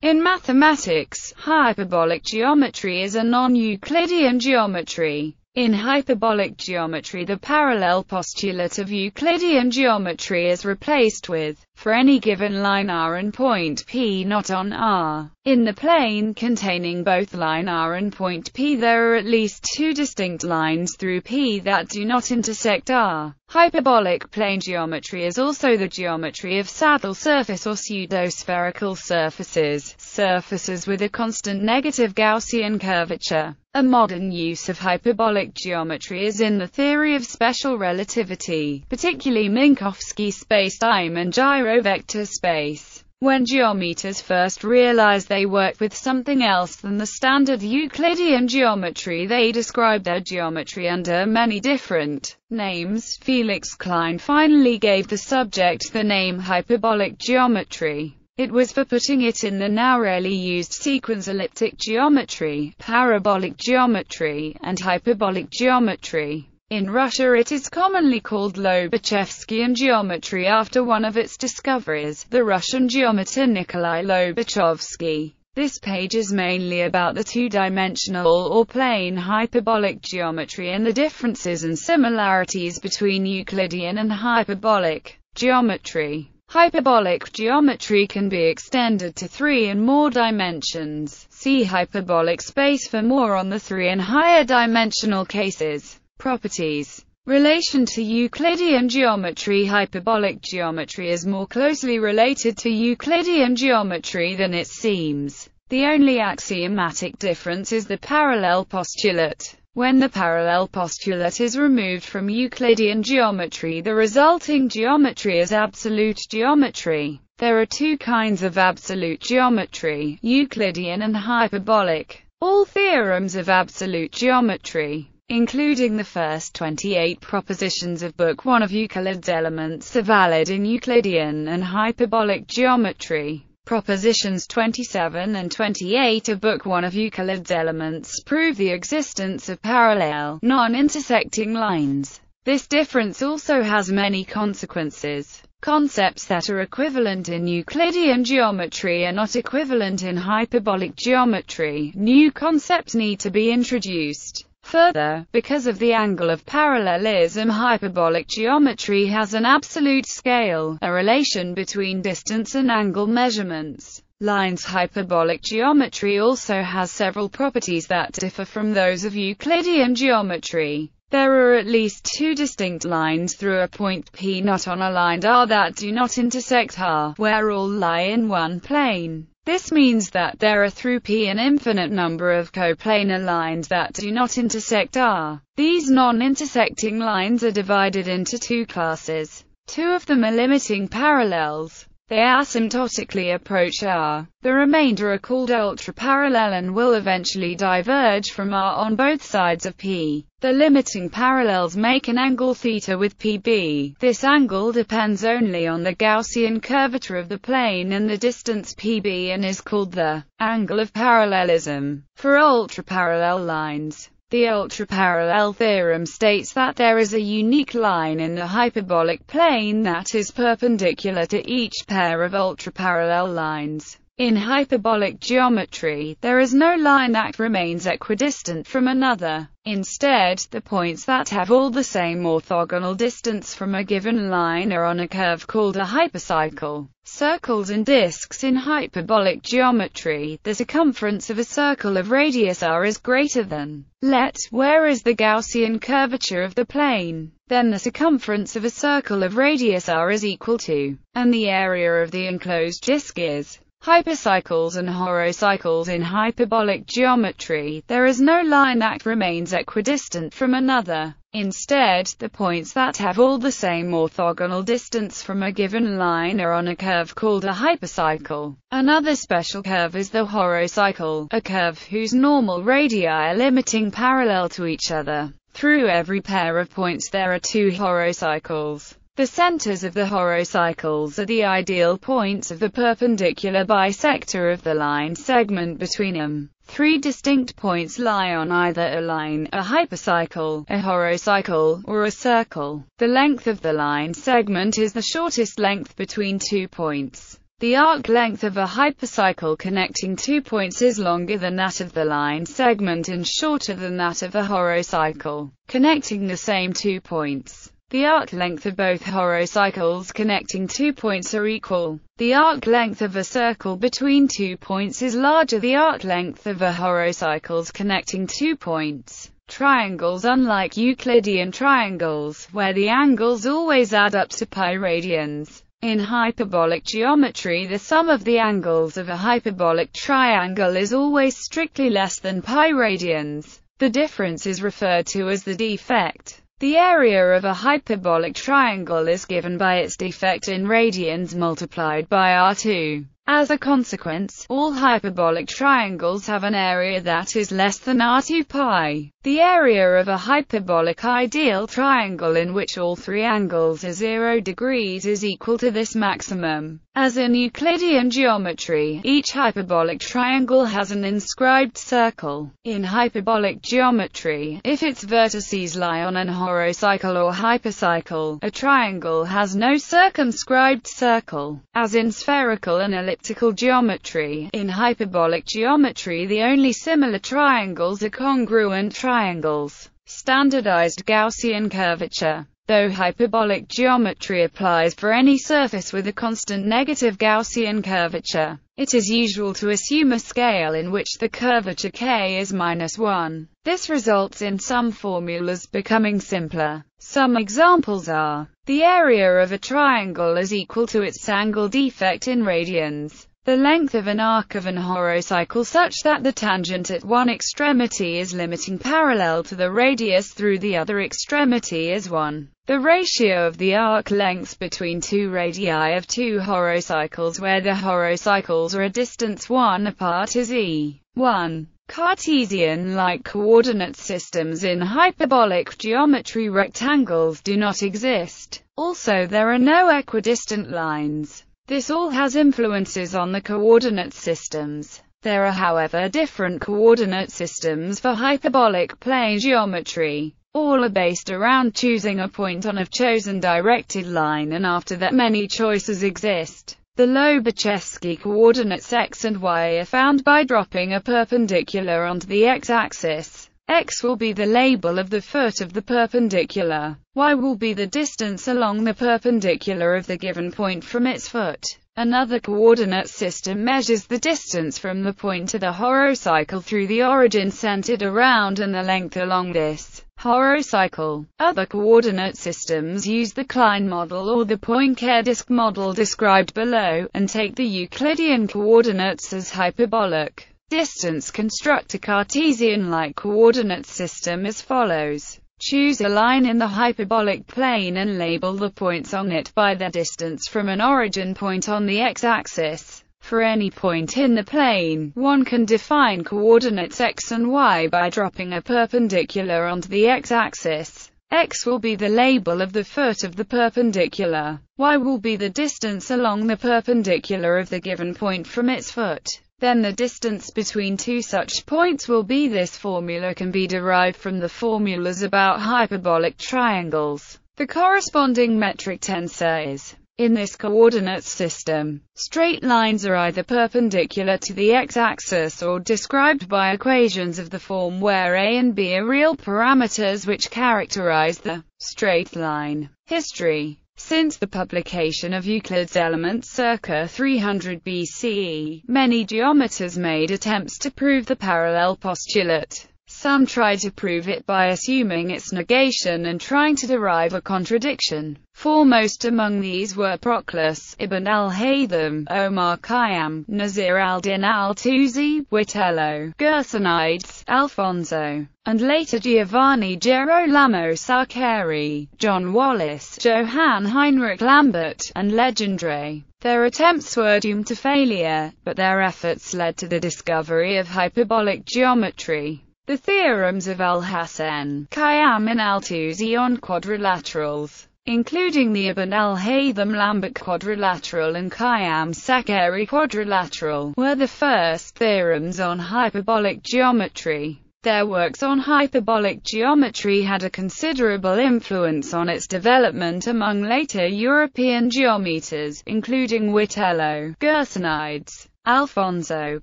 In mathematics, hyperbolic geometry is a non-Euclidean geometry. In hyperbolic geometry the parallel postulate of Euclidean geometry is replaced with, for any given line R and point P not on R. In the plane containing both line R and point P there are at least two distinct lines through P that do not intersect R. Hyperbolic plane geometry is also the geometry of saddle surface or pseudo-spherical surfaces, surfaces with a constant negative Gaussian curvature. A modern use of hyperbolic geometry is in the theory of special relativity, particularly Minkowski spacetime and gyrovector space. When geometers first realized they worked with something else than the standard Euclidean geometry they described their geometry under many different names. Felix Klein finally gave the subject the name hyperbolic geometry. It was for putting it in the now rarely used sequence elliptic geometry, parabolic geometry, and hyperbolic geometry. In Russia it is commonly called Lobachevskian geometry after one of its discoverers, the Russian geometer Nikolai Lobachevsky. This page is mainly about the two-dimensional or plane hyperbolic geometry and the differences and similarities between Euclidean and hyperbolic geometry. Hyperbolic geometry can be extended to three and more dimensions. See hyperbolic space for more on the three and higher dimensional cases. Properties Relation to Euclidean geometry Hyperbolic geometry is more closely related to Euclidean geometry than it seems. The only axiomatic difference is the parallel postulate. When the parallel postulate is removed from Euclidean geometry the resulting geometry is absolute geometry. There are two kinds of absolute geometry, Euclidean and hyperbolic. All theorems of absolute geometry, including the first 28 propositions of Book 1 of Euclid's Elements are valid in Euclidean and hyperbolic geometry. Propositions 27 and 28 of Book 1 of Euclid's Elements prove the existence of parallel, non-intersecting lines. This difference also has many consequences. Concepts that are equivalent in Euclidean geometry are not equivalent in hyperbolic geometry. New concepts need to be introduced. Further, because of the angle of parallelism hyperbolic geometry has an absolute scale, a relation between distance and angle measurements. Lines hyperbolic geometry also has several properties that differ from those of Euclidean geometry. There are at least two distinct lines through a point P not on a line R that do not intersect R, where all lie in one plane. This means that there are through P an infinite number of coplanar lines that do not intersect R. These non-intersecting lines are divided into two classes. Two of them are limiting parallels. They asymptotically approach R. The remainder are called ultraparallel and will eventually diverge from R on both sides of P. The limiting parallels make an angle theta with PB. This angle depends only on the Gaussian curvature of the plane and the distance PB and is called the angle of parallelism. For ultraparallel lines, the ultraparallel theorem states that there is a unique line in the hyperbolic plane that is perpendicular to each pair of ultraparallel lines. In hyperbolic geometry, there is no line that remains equidistant from another. Instead, the points that have all the same orthogonal distance from a given line are on a curve called a hypercycle. Circles and disks in hyperbolic geometry, the circumference of a circle of radius r is greater than let, where is the Gaussian curvature of the plane. Then the circumference of a circle of radius r is equal to, and the area of the enclosed disk is hypercycles and horocycles in hyperbolic geometry, there is no line that remains equidistant from another. Instead, the points that have all the same orthogonal distance from a given line are on a curve called a hypercycle. Another special curve is the horocycle, a curve whose normal radii are limiting parallel to each other. Through every pair of points there are two horocycles. The centers of the horocycles are the ideal points of the perpendicular bisector of the line segment between them. Three distinct points lie on either a line, a hypercycle, a horocycle, or a circle. The length of the line segment is the shortest length between two points. The arc length of a hypercycle connecting two points is longer than that of the line segment and shorter than that of a horocycle connecting the same two points. The arc length of both horocycles connecting two points are equal. The arc length of a circle between two points is larger the arc length of a horocycles connecting two points. Triangles Unlike Euclidean triangles, where the angles always add up to pi radians, in hyperbolic geometry the sum of the angles of a hyperbolic triangle is always strictly less than pi radians. The difference is referred to as the defect. The area of a hyperbolic triangle is given by its defect in radians multiplied by R2. As a consequence, all hyperbolic triangles have an area that is less than R2 pi. The area of a hyperbolic ideal triangle in which all three angles are 0 degrees is equal to this maximum. As in Euclidean geometry, each hyperbolic triangle has an inscribed circle. In hyperbolic geometry, if its vertices lie on an horocycle or hypercycle, a triangle has no circumscribed circle. As in spherical and elliptical geometry, in hyperbolic geometry the only similar triangles are congruent triangles. Standardized Gaussian curvature Though hyperbolic geometry applies for any surface with a constant negative Gaussian curvature, it is usual to assume a scale in which the curvature k is minus 1. This results in some formulas becoming simpler. Some examples are, the area of a triangle is equal to its angle defect in radians the length of an arc of an horocycle such that the tangent at one extremity is limiting parallel to the radius through the other extremity is 1. The ratio of the arc lengths between two radii of two horocycles where the horocycles are a distance 1 apart is e. 1. Cartesian-like coordinate systems in hyperbolic geometry rectangles do not exist. Also there are no equidistant lines. This all has influences on the coordinate systems. There are however different coordinate systems for hyperbolic plane geometry. All are based around choosing a point on a chosen directed line and after that many choices exist. The Lobachevsky coordinates x and y are found by dropping a perpendicular onto the x-axis. X will be the label of the foot of the perpendicular. Y will be the distance along the perpendicular of the given point from its foot. Another coordinate system measures the distance from the point to the horocycle through the origin centered around and the length along this horocycle. Other coordinate systems use the Klein model or the Poincare disk model described below, and take the Euclidean coordinates as hyperbolic distance construct a Cartesian-like coordinate system as follows. Choose a line in the hyperbolic plane and label the points on it by their distance from an origin point on the x-axis. For any point in the plane, one can define coordinates x and y by dropping a perpendicular onto the x-axis. x will be the label of the foot of the perpendicular. y will be the distance along the perpendicular of the given point from its foot then the distance between two such points will be this formula can be derived from the formulas about hyperbolic triangles. The corresponding metric tensor is in this coordinate system, straight lines are either perpendicular to the x-axis or described by equations of the form where a and b are real parameters which characterize the straight line. History since the publication of Euclid's Elements circa 300 BCE, many geometers made attempts to prove the parallel postulate. Some tried to prove it by assuming its negation and trying to derive a contradiction. Foremost among these were Proclus, Ibn al-Haytham, Omar Khayyam, Nasir al-Din al-Tusi, Witello, Gersonides, Alfonso, and later Giovanni Girolamo Saccheri, John Wallis, Johann Heinrich Lambert, and Legendre. Their attempts were doomed to failure, but their efforts led to the discovery of hyperbolic geometry. The theorems of Al-Hasan, Khayyam and Al-Tusi on quadrilaterals, including the Ibn al-Haytham Lambert quadrilateral and Khayyam Saccheri quadrilateral, were the first theorems on hyperbolic geometry. Their works on hyperbolic geometry had a considerable influence on its development among later European geometers, including Witello, Gersonides, Alfonso,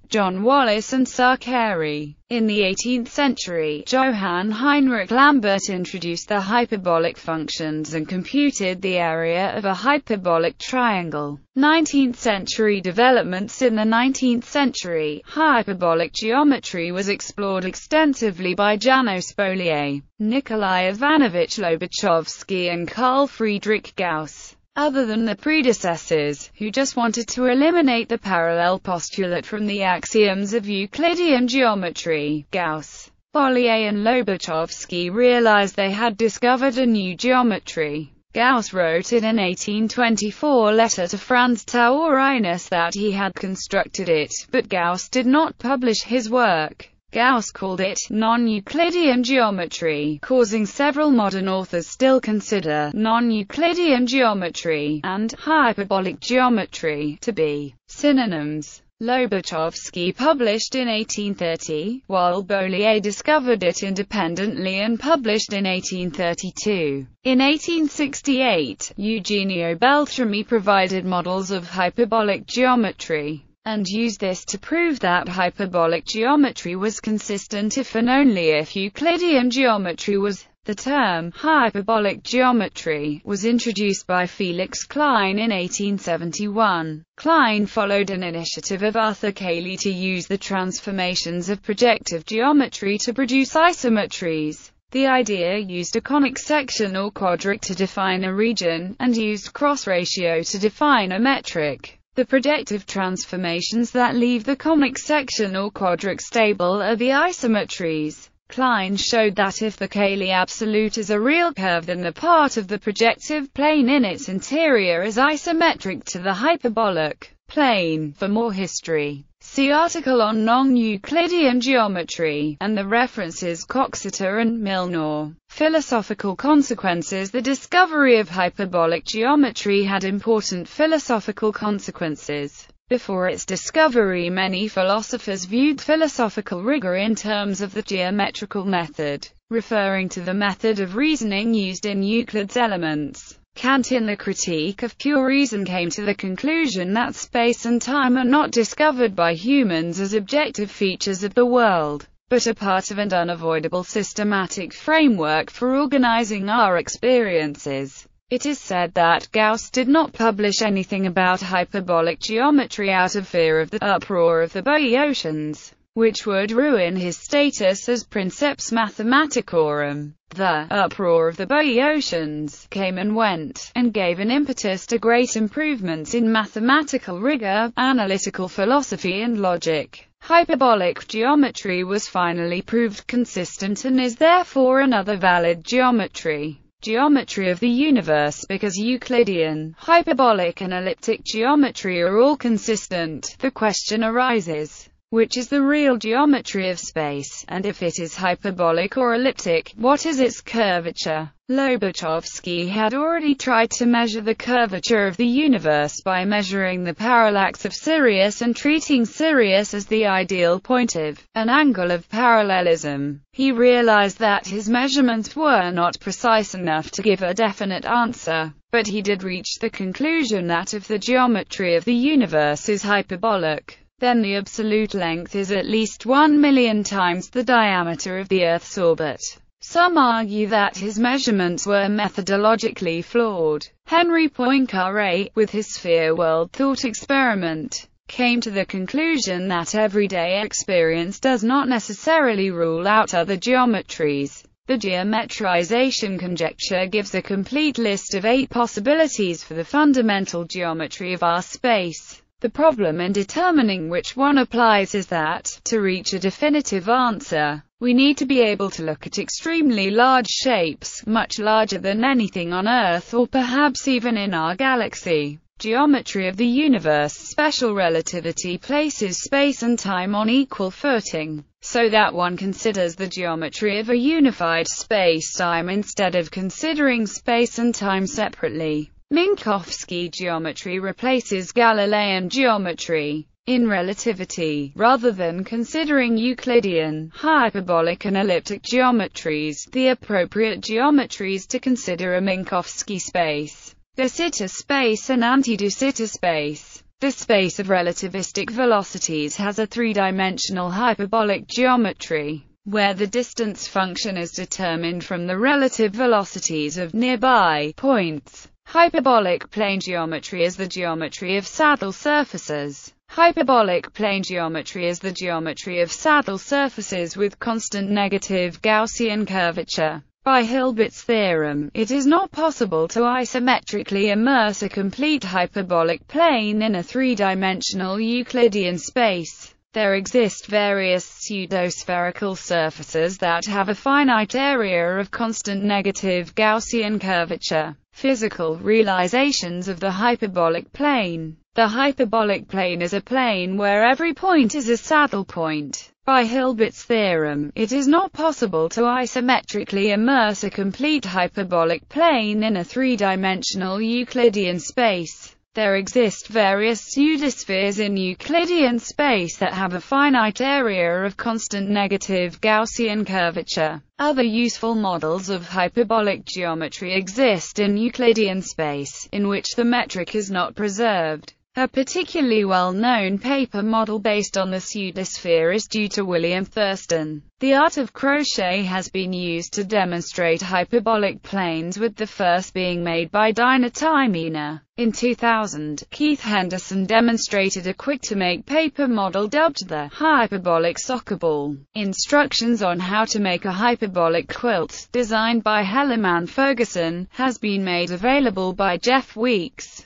John Wallis and Saccheri. In the 18th century, Johann Heinrich Lambert introduced the hyperbolic functions and computed the area of a hyperbolic triangle. 19th century developments In the 19th century, hyperbolic geometry was explored extensively by Janos Bolyai, Nikolai Ivanovich Lobachevsky and Carl Friedrich Gauss. Other than the predecessors, who just wanted to eliminate the parallel postulate from the axioms of Euclidean geometry, Gauss, Bolyai and Lobachevsky realized they had discovered a new geometry. Gauss wrote in an 1824 letter to Franz Taurinus that he had constructed it, but Gauss did not publish his work. Gauss called it non-Euclidean geometry, causing several modern authors still consider non-Euclidean geometry and hyperbolic geometry to be synonyms. Lobachevsky published in 1830, while Bolyai discovered it independently and published in 1832. In 1868, Eugenio Beltrami provided models of hyperbolic geometry and use this to prove that hyperbolic geometry was consistent if and only if Euclidean geometry was. The term hyperbolic geometry was introduced by Felix Klein in 1871. Klein followed an initiative of Arthur Cayley to use the transformations of projective geometry to produce isometries. The idea used a conic section or quadric to define a region, and used cross ratio to define a metric. The projective transformations that leave the conic section or quadric stable are the isometries. Klein showed that if the Cayley absolute is a real curve then the part of the projective plane in its interior is isometric to the hyperbolic plane. For more history, see article on non-Euclidean geometry, and the references Coxeter and Milnor. Philosophical consequences The discovery of hyperbolic geometry had important philosophical consequences. Before its discovery many philosophers viewed philosophical rigor in terms of the geometrical method, referring to the method of reasoning used in Euclid's Elements. Kant in the Critique of Pure Reason came to the conclusion that space and time are not discovered by humans as objective features of the world, but are part of an unavoidable systematic framework for organizing our experiences. It is said that Gauss did not publish anything about hyperbolic geometry out of fear of the uproar of the Boeotians which would ruin his status as Princeps Mathematicorum. The uproar of the Boeotians came and went, and gave an impetus to great improvements in mathematical rigor, analytical philosophy and logic. Hyperbolic geometry was finally proved consistent and is therefore another valid geometry geometry of the universe because Euclidean, hyperbolic and elliptic geometry are all consistent, the question arises, which is the real geometry of space, and if it is hyperbolic or elliptic, what is its curvature? Lobachevsky had already tried to measure the curvature of the universe by measuring the parallax of Sirius and treating Sirius as the ideal point of an angle of parallelism. He realized that his measurements were not precise enough to give a definite answer, but he did reach the conclusion that if the geometry of the universe is hyperbolic, then the absolute length is at least 1 million times the diameter of the Earth's orbit. Some argue that his measurements were methodologically flawed. Henri Poincaré, with his sphere world thought experiment, came to the conclusion that everyday experience does not necessarily rule out other geometries. The geometrization conjecture gives a complete list of eight possibilities for the fundamental geometry of our space. The problem in determining which one applies is that, to reach a definitive answer, we need to be able to look at extremely large shapes, much larger than anything on Earth or perhaps even in our galaxy. Geometry of the universe Special relativity places space and time on equal footing, so that one considers the geometry of a unified space-time instead of considering space and time separately. Minkowski geometry replaces Galilean geometry. in relativity, rather than considering Euclidean, hyperbolic and elliptic geometries, the appropriate geometries to consider are Minkowski space, de Sitter space and anti-de Sitter space. The space of relativistic velocities has a three-dimensional hyperbolic geometry, where the distance function is determined from the relative velocities of nearby points. Hyperbolic plane geometry is the geometry of saddle surfaces. Hyperbolic plane geometry is the geometry of saddle surfaces with constant negative Gaussian curvature. By Hilbert's theorem, it is not possible to isometrically immerse a complete hyperbolic plane in a three-dimensional Euclidean space. There exist various pseudospherical surfaces that have a finite area of constant negative Gaussian curvature. Physical realizations of the hyperbolic plane. The hyperbolic plane is a plane where every point is a saddle point. By Hilbert's theorem, it is not possible to isometrically immerse a complete hyperbolic plane in a three-dimensional Euclidean space. There exist various pseudospheres in Euclidean space that have a finite area of constant negative Gaussian curvature. Other useful models of hyperbolic geometry exist in Euclidean space, in which the metric is not preserved. A particularly well-known paper model based on the pseudosphere is due to William Thurston. The art of crochet has been used to demonstrate hyperbolic planes with the first being made by Daina Taimina. In 2000, Keith Henderson demonstrated a quick-to-make paper model dubbed the hyperbolic soccer ball. Instructions on how to make a hyperbolic quilt, designed by Helaman Ferguson, has been made available by Jeff Weeks.